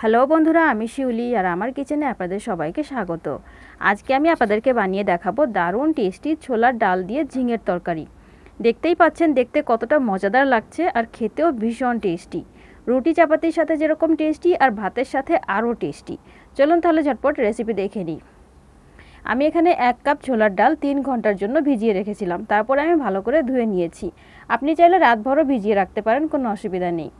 Hello বন্ধুরা, আমি শিউলি আর আমার কিচেনে আপনাদের সবাইকে স্বাগত। আজকে আমি আপনাদেরকে বানিয়ে দেখাবো দারুণ টেস্টি ছোলার ডাল দিয়ে ঝিঙের তরকারি। দেখতেই পাচ্ছেন, দেখতে কতটা মজাদার লাগছে আর খেতেও ভীষণ টেস্টি। রুটি, চাপাতির সাথে যেরকম টেস্টি আর ভাতের সাথে আরও টেস্টি। চলুন তাহলে ঝটপট রেসিপি দেখে নিই। আমি এখানে এক কাপ ছোলার ডাল তিন ঘণ্টার জন্য ভিজিয়ে রেখেছিলাম। তারপরে আমি ভালো করে ধুয়ে নিয়েছি। আপনি চাইলে রাতভরও ভিজিয়ে রাখতে পারেন, কোনো অসুবিধা নেই।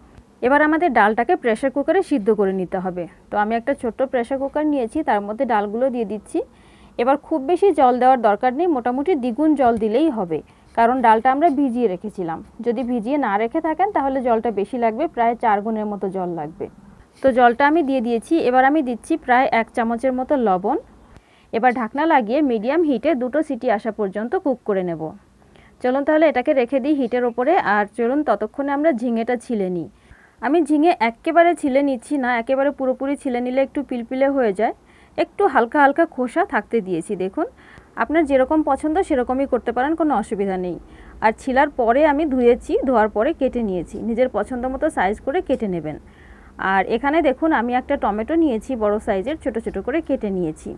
এবার আমাদের ডালটাকে প্রেশার কুকারে সিদ্ধ করে নিতে হবে। তো আমি একটা ছোট্ট প্রেশার কুকার নিয়েছি, তার মধ্যে ডালগুলো দিয়ে দিচ্ছি। এবার খুব বেশি জল দেওয়ার দরকার নেই, মোটামুটি দ্বিগুণ জল দিলেই হবে। কারণ ডালটা আমরা ভিজিয়ে রেখেছিলাম। যদি ভিজিয়ে না রেখে থাকেন, তাহলে জলটা বেশি লাগবে, প্রায় চার গুণের মতো জল লাগবে। তো জলটা আমি দিয়ে দিয়েছি। এবার আমি দিচ্ছি প্রায় এক চামচের মতো লবণ। এবার ঢাকনা লাগিয়ে মিডিয়াম হিটে দুটো সিটি আসা পর্যন্ত কুক করে নেব। চলুন তাহলে এটাকে রেখে দিই হিটের ওপরে। আর চলুন ততক্ষণে আমরা ঝিঙেটা ছিলে নিই। আমি ঝিঙে একেবারে ছিলে নিচ্ছি না, একেবারে পুরোপুরি ছিলে নিলে একটু পিলপিলে হয়ে যায়। একটু হালকা হালকা খোসা থাকতে দিয়েছি, দেখুন। আপনার যেরকম পছন্দ সেরকমই করতে পারেন, কোনো অসুবিধা নেই। আর ছিলার পরে আমি ধুয়েছি, ধোয়ার পরে কেটে নিয়েছি। নিজের পছন্দ মতো সাইজ করে কেটে নেবেন। আর এখানে দেখুন, আমি একটা টমেটো নিয়েছি, বড় সাইজের ছোট ছোট করে কেটে নিয়েছি।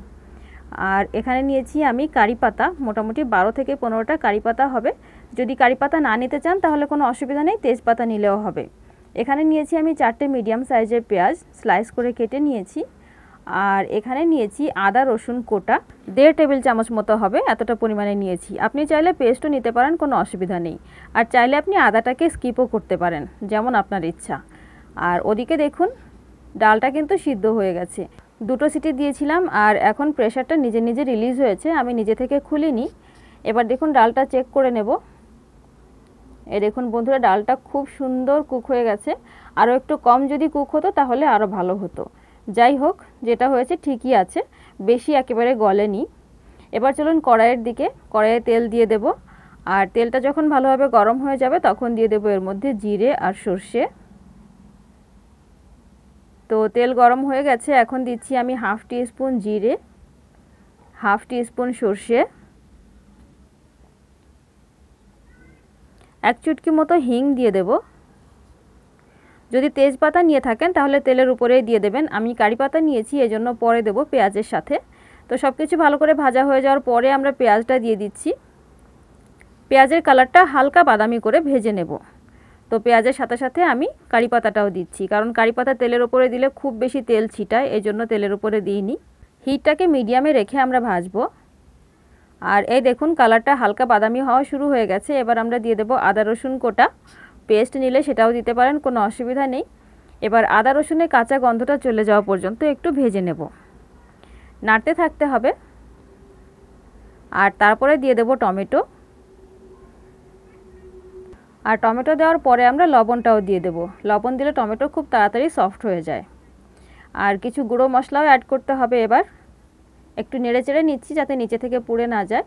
আর এখানে নিয়েছি আমি কারি পাতা, মোটামুটি বারো থেকে পনেরোটা কারি পাতা হবে। যদি কারি পাতা না নিতে চান, তাহলে কোনো অসুবিধা নেই, তেজপাতা নিলেও হবে। এখানে নিয়েছি আমি চারটে মিডিয়াম সাইজের পেঁয়াজ স্লাইস করে কেটে নিয়েছি। আর এখানে নিয়েছি আদা, রসুন কোটা। দেড় টেবিল চামচ মতো হবে, এতটা পরিমাণে নিয়েছি। আপনি চাইলে পেস্টও নিতে পারেন, কোনো অসুবিধা নেই। আর চাইলে আপনি আদাটাকে স্কিপও করতে পারেন, যেমন আপনার ইচ্ছা। আর ওদিকে দেখুন, ডালটা কিন্তু সিদ্ধ হয়ে গেছে। দুটো সিটি দিয়েছিলাম, আর এখন প্রেশারটা নিজে নিজে রিলিজ হয়েছে, আমি নিজে থেকে খুলিনি। এবার দেখুন, ডালটা চেক করে নেব। এ দেখুন বন্ধুরা, ডালটা খুব সুন্দর কুক হয়ে গেছে। আরও একটু কম যদি কুক হতো, তাহলে আরও ভালো হতো। যাই হোক, যেটা হয়েছে ঠিকই আছে, বেশি একেবারে গলেনি। এবার চলুন কড়াইয়ের দিকে, কড়াইয়ে তেল দিয়ে দেব। আর তেলটা যখন ভালোভাবে গরম হয়ে যাবে, তখন দিয়ে দেবো এর মধ্যে জিরে আর সর্ষে। তো তেল গরম হয়ে গেছে, এখন দিচ্ছি আমি হাফ টি স্পুন জিরে, হাফ টি স্পুন সর্ষে। এক চুটকি মতো হিং দিয়ে দেব। যদি তেজপাতা নিয়ে থাকেন, তাহলে তেলের উপরেই দিয়ে দেবেন। আমি কারি পাতা নিয়েছি, এজন্য পরে দেব পেঁয়াজের সাথে। তো সব কিছু ভালো করে ভাজা হয়ে যাওয়ার পরে আমরা পেঁয়াজটা দিয়ে দিচ্ছি। পেঁয়াজের কালারটা হালকা বাদামি করে ভেজে নেব। তো পেঁয়াজের সাথে সাথে আমি কারি পাতাটাও দিচ্ছি, কারণ কারি পাতা তেলের উপরে দিলে খুব বেশি তেল ছিটায় এই জন্য তেলের উপরে দিইনি। হিটটাকে মিডিয়ামে রেখে আমরা ভাজবো। আর এই দেখুন, কালারটা হালকা বাদামি হওয়া শুরু হয়ে গেছে। এবার আমরা দিয়ে দেবো আদা, রসুন কোটা। পেস্ট নিলে সেটাও দিতে পারেন, কোনো অসুবিধা নেই। এবার আদা, রসুনের কাঁচা গন্ধটা চলে যাওয়া পর্যন্ত একটু ভেজে নেব। নাড়তে থাকতে হবে। আর তারপরে দিয়ে দেব টমেটো। আর টমেটো দেওয়ার পরে আমরা লবণটাও দিয়ে দেব। লবণ দিলে টমেটো খুব তাড়াতাড়ি সফট হয়ে যায়। আর কিছু গুঁড়ো মশলাও অ্যাড করতে হবে এবার। একটু নেড়ে চেড়ে নিচ্ছি যাতে নিচে থেকে পুড়ে না যায়।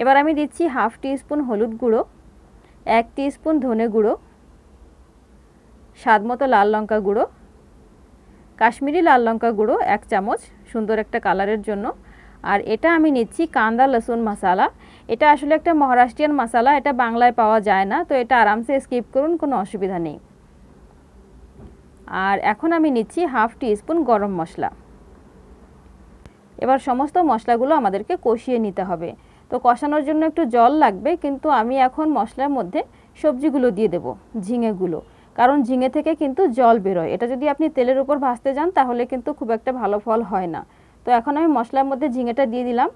এবার আমি দিচ্ছি হাফ স্পুন হলুদ গুঁড়ো, এক টি স্পুন ধনে গুঁড়ো, স্বাদ মতো লাল লঙ্কা গুঁড়ো, কাশ্মীরি লাল লঙ্কা গুঁড়ো এক চামচ, সুন্দর একটা কালারের জন্য। আর এটা আমি নিচ্ছি কান্দা লসুন মশালা। এটা আসলে একটা মহারাষ্ট্রিয়ান মশালা, এটা বাংলায় পাওয়া যায় না, তো এটা আরামসে স্কিপ করুন, কোনো অসুবিধা নেই। আর এখন আমি নিচ্ছি হাফ স্পুন গরম মশলা। এবার সমস্ত মশলাগুলো আমাদেরকে কষিয়ে নিতে হবে। তো কষানোর জন্য একটু জল লাগবে, কিন্তু আমি এখন মশলার মধ্যে সবজিগুলো দিয়ে দেব, ঝিঙেগুলো। কারণ ঝিঙে থেকে কিন্তু জল বেরোয়। এটা যদি আপনি তেলের উপর ভাজতে যান, তাহলে কিন্তু খুব একটা ভালো ফল হয় না। তো এখন আমি মশলার মধ্যে ঝিঙেটা দিয়ে দিলাম,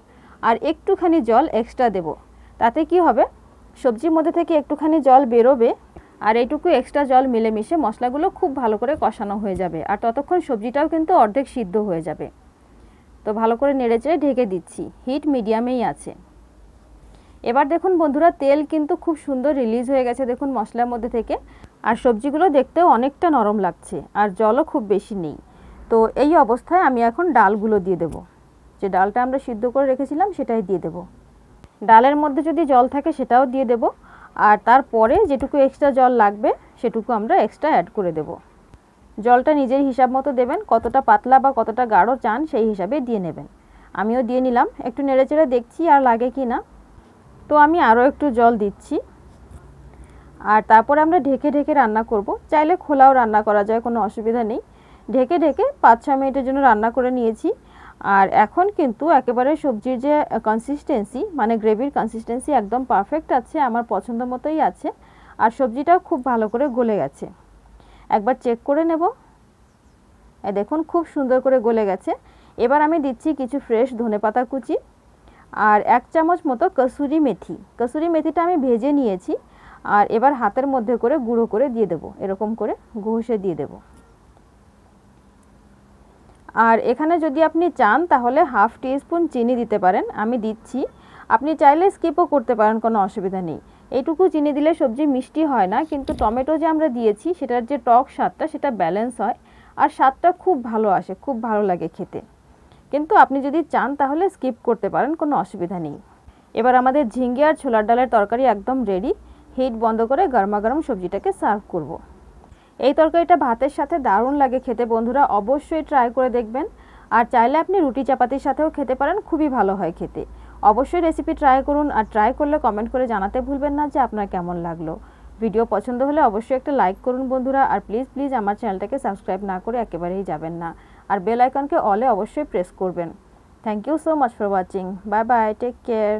আর একটুখানি জল এক্সট্রা দেব। তাতে কি হবে? সবজির মধ্যে থেকে একটুখানি জল বেরোবে, আর এইটুকু এক্সট্রা জল মিলেমিশে মশলাগুলো খুব ভালো করে কষানো হয়ে যাবে। আর ততক্ষণ সবজিটাও কিন্তু অর্ধেক সিদ্ধ হয়ে যাবে। তো ভালো করে নেড়ে চেড়ে ঢেকে দিচ্ছি। হিট মিডিয়ামেই আছে। এবার দেখুন বন্ধুরা, তেল কিন্তু খুব সুন্দর রিলিজ হয়ে গেছে দেখুন মশলার মধ্যে থেকে। আর সবজিগুলো দেখতেও অনেকটা নরম লাগছে আর জলও খুব বেশি নেই। তো এই অবস্থায় আমি এখন ডালগুলো দিয়ে দেব। যে ডালটা আমরা সিদ্ধ করে রেখেছিলাম সেটাই দিয়ে দেব। ডালের মধ্যে যদি জল থাকে সেটাও দিয়ে দেব। আর তারপরে যেটুকু এক্সট্রা জল লাগবে সেটুকু আমরা এক্সট্রা অ্যাড করে দেব। জলটা নিজের হিসাব মতো দেবেন, কতটা পাতলা বা কতটা গাঢ় চান সেই হিসাবে দিয়ে নেবেন। আমিও দিয়ে নিলাম, একটু নেড়েচেড়ে দেখছি আর লাগে কি না। তো আমি আরও একটু জল দিচ্ছি। আর তারপরে আমরা ঢেকে ঢেকে রান্না করব। চাইলে খোলাও রান্না করা যায়, কোনো অসুবিধা নেই। ঢেকে ঢেকে পাঁচ ছ মিনিটের জন্য রান্না করে নিয়েছি। আর এখন কিন্তু একেবারে সবজির যে কনসিস্টেন্সি মানে গ্রেভির কনসিস্টেন্সি একদম পারফেক্ট আছে, আমার পছন্দ মতোই আছে। আর সবজিটাও খুব ভালো করে গলে গেছে। একবার চেক করে নেব। দেখুন, খুব সুন্দর করে গলে গেছে। এবার আমি দিচ্ছি কিছু ফ্রেশ ধনেপাতা কুচি আর এক চামচ মতো কসুরি মেথি। কসুরি মেথিটা আমি ভেজে নিয়েছি আর এবার হাতের মধ্যে করে গুঁড়ো করে দিয়ে দেবো। এরকম করে ঘষে দিয়ে দেবো। আর এখানে যদি আপনি চান, তাহলে হাফ টিস্পুন চিনি দিতে পারেন। আমি দিচ্ছি। আপনি চাইলে স্কিপও করতে পারেন, কোনো অসুবিধা নেই। এইটুকু চিনি দিলে সবজি মিষ্টি হয় না, কিন্তু টমেটো যে আমরা দিয়েছি, সেটার যে টক স্বাদটা, সেটা ব্যালেন্স হয়। আর স্বাদটা খুব ভালো আসে, খুব ভালো লাগে খেতে। কিন্তু আপনি যদি চান তাহলে স্কিপ করতে পারেন, কোনো অসুবিধা নেই। এবার আমাদের ঝিঙ্গে আর ছোলার ডালের তরকারি একদম রেডি হিট বন্ধ করে গরমা গরম সবজিটাকে সার্ভ করব। এই তরকারিটা ভাতের সাথে দারুণ লাগে খেতে বন্ধুরা, অবশ্যই ট্রাই করে দেখবেন। আর চাইলে আপনি রুটি চাপাতির সাথেও খেতে পারেন, খুবই ভালো হয় খেতে। অবশ্যই রেসিপি ট্রাই করুন আর ট্রাই করলে কমেন্ট করে জানাতে ভুলবেন না যে আপনার কেমন লাগল। ভিডিও পছন্দ হলে অবশ্যই একটা লাইক করুন বন্ধুরা আর প্লিজ প্লিজ আমার চ্যানেলটাকে সাবস্ক্রাইব না করে একেবারেই যাবেন না। আর বেল আইকনকে অলে অবশ্যই প্রেস করবেন। Thank you so much for watching bye bye take care